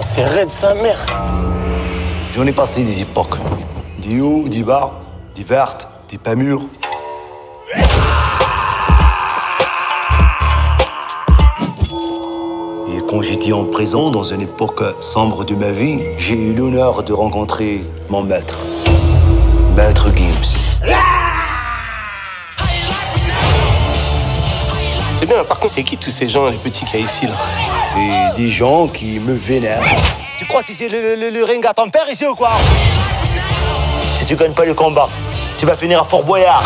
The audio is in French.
C'est raide sa mère. J'en ai passé des époques. Des hauts, des bas, des vertes, des pas mûres. Et quand j'étais en prison, dans une époque sombre de ma vie, j'ai eu l'honneur de rencontrer mon maître, Maître Gims. C'est bien, par contre, c'est qui tous ces gens, les petits qu'il y a ici, là? C'est des gens qui me vénèrent. Tu crois que c'est le, le- le ring à ton père ici ou quoi? Si tu gagnes pas le combat, tu vas finir à Fort Boyard.